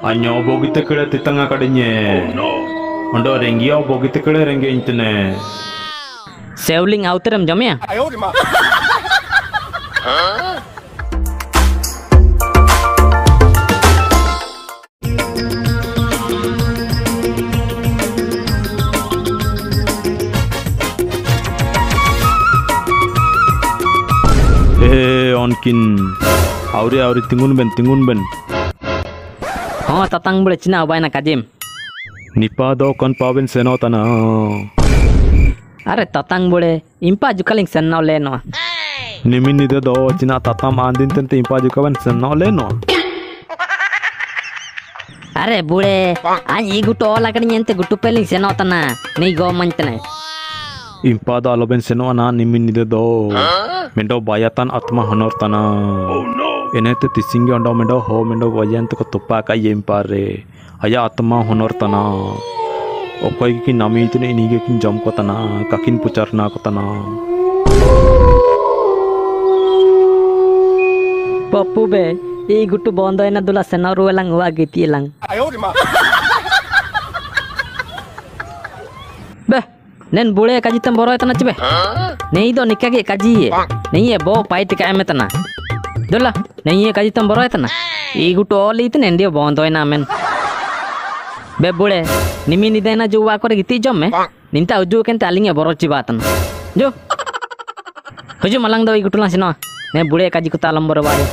Anyo bogi tekele titanga kadinya. Oh, Ondo rengi au bogi tekele rengi intene. Sewling auterem jamnya. Ayo lima. Eh, onkin. Auri auri tingun ben tingun ben. ಹ್ಞೂ ತತ್ತಂಗ್ ಬಿಡು ಚಿನ್ನ ಅಬಾಯ್ನ ಕಜಿಮ್ ನಿಪಾದೋ ಕನ್ಪಾವಿನ್ ಸೆನೋತನ ಅರೆ ತತ್ತಂಗ್ ಬಿಡೆ ಇಂಪ ಜುಕಲಿಂಗ್ ಸೆನ್ನೋಲೇನೋ ನಿಮ್ಮಿನಿದೋ ಚಿನ್ನ ತತ್ತ ಮಾಂದಿಂತಂತೆ ಇಂಪ ಜುಕವನ್ ಸೆನ್ನೋಲೇನೋ ಅರೆ ಬುಳೆ ಆ ಈ ಗುಟ್ಟು ಓಲಾಕಡಿಗೆ ಅಂತ ಗುಟ್ಟು ಪೇಲಿಂಗ್ ಸೆನೋತನ ನೀ ಗೋಮಂತನೆ ಇಂಪಾದ ಅಲೋಬೆನ್ ಸೆನೋನ ನಿಮ್ಮಿನಿದೋ ಮೆಂಡೋ ಬಾಯತನ್ ಆತ್ಮ ಹನೋರ್ತನ इनते तिशिंगे उमेंडो हमेंडो वजयंत को तुपाक येम पारे अया आत्मा हुनरतना ओपय की नामी इतने इनिगे किन जम कोतना काकिन पुचारना कोतना पप्पू बे ए गुट्टू बोंदो एना दुला सेना रुवलंग हुआ गीती लंग बे नेन बुले काजी तम बरो एतना चबे नहीं दो निकके काजी ये नहीं ये बो पाई तिकाय मेतना दुला Nih ya kaji tambah rawat na. Ini gua tuh all itu nendia bondoin amen. Beb bule, nimi ini na jowo aku lagi tiga jam eh. Ninta ujuk kan taling ya borot cibatan. Jo, uju malang doi gua tuh langsir na. Nih bule kaji gua talam borobari.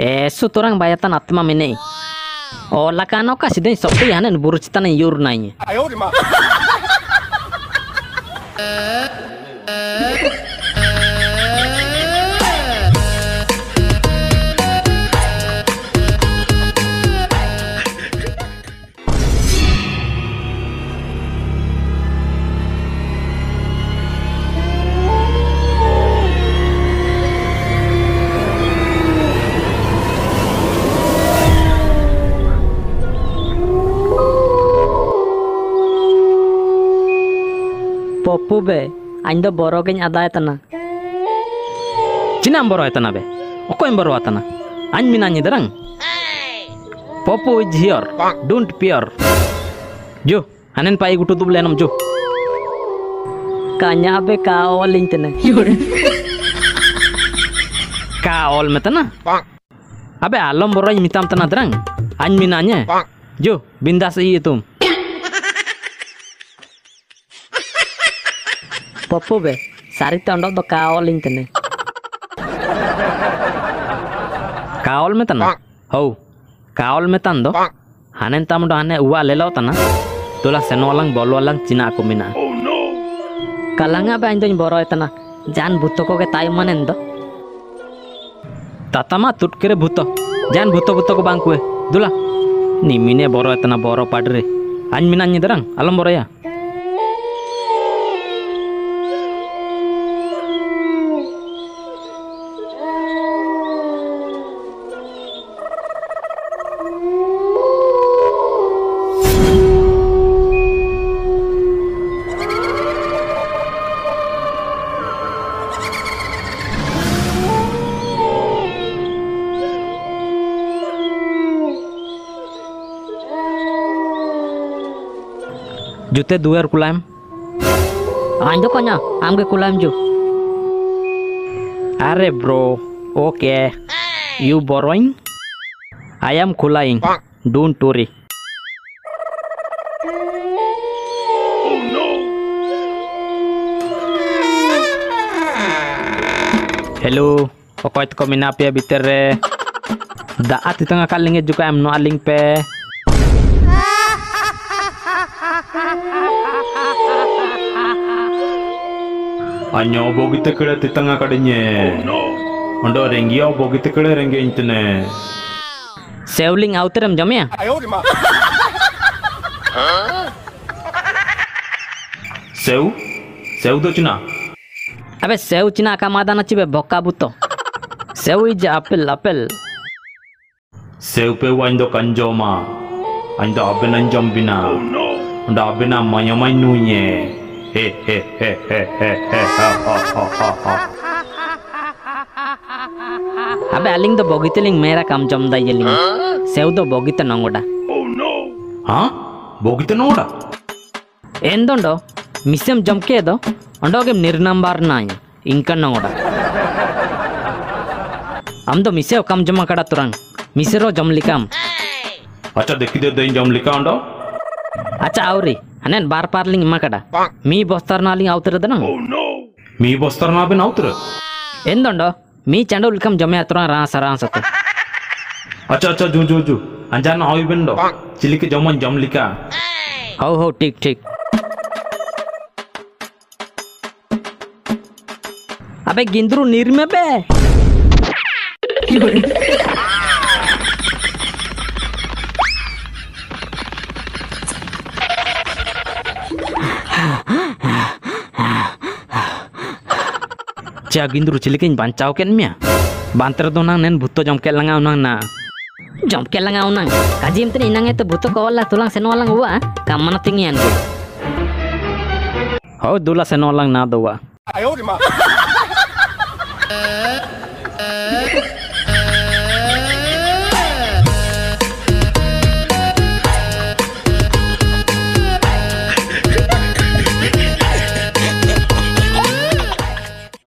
Eh, su turang bayatan atma menei. Oh, lakukan apa sih dengan sopir yang nen buruk cinta yur nanya. Ayo 的妈！ पप्पू बे अñ दो बरो गेñ अदाय तना चिनाम बरो तना बे ओकोय बरो तना अñ मिनाñi दरंग पप्पू इज हियर डोंट पियर जो हनन पाई गुटु दुब लेनम जो कान्या बे का ओलिंग तने का ओल में तना अबे आलम बरो मिताम तना दरंग अñ मिनाñe जो बिंदास ई तुम Popobe, sari tondo to kaol intene. kaol metana. Hau. Kaol metan do. Hanen tamu do hanen uwa lelo tana. Tula senolang bololang cina aku mina. Oh no. Kalanga ba indoñ boro etana. Jan butoko ke tayo manen do. tut kere buto. Jan buto buto ko bangkue. Dula. Ni mine boro etana boro padre. Anj minan terang, alam boro ya. jute duer kulaim anjo konya amge kulaim jo. Are bro. Oke. Okay. you borrowing? I am kulaing don't worry. Hello, pokoknya itu kau minap ya, Peter. Dah, ati tengah kalengnya juga, emno aling pe. Anyo bogite kule tengah kadinye. Ondo rengi obogi bogite kule rengi intene. Sewling outerem jamya. Sew? Sew do cina? Abe sew cina kamada na chibe bokka buto. Sew is apel apel. Sew pe wando kanjoma. Ando abenanjom bina. Oh no. ডাবে না মায়ামাই নুয়ে হে হে হে হে হে হে আবে আলিং দো বগিতেলিং মেরা কাম জমদাই গেলিং সেউ দো বগিতা নঙ্গডা ও নো হা বগিতা নঙ্গডা ఎందొండో మిస్యం జంకేదో అండోగేం నిర్నంబార్ నాయ్ ఇంకన్నా కూడా আমদো মিসে কাম জমা কাটা তোরাং মিসেরও জম লিকাম আচ্ছা দেখি দে দেন জম লিকা अच्छा आवरी अने बार पार लिंग मकड़ा मी बस्तर नाली आउतर दना ओह नो मी बस्तर ना भी नाउतर इन दंडो मी चंडो लिखम जम्मे अतुरा रांस रांस तो अच्छा अच्छा जू जू जू अंजान हाउ यू बिंडो चिल्ली के जम्मन जम लिखा हाउ हाउ ठीक ठीक अबे गिंद्रू निर्मे बे Jadi Indro chilli kein bancaw kan Mia? Bantaran doang nen bukto jump ke langga orang na. Jump ke langga orang? Kaji emtren inang itu bukto kau allah tulang senolang gua? Kamu nanti Indro. Oh tulang senolang na doa. Aiyoh, the mom.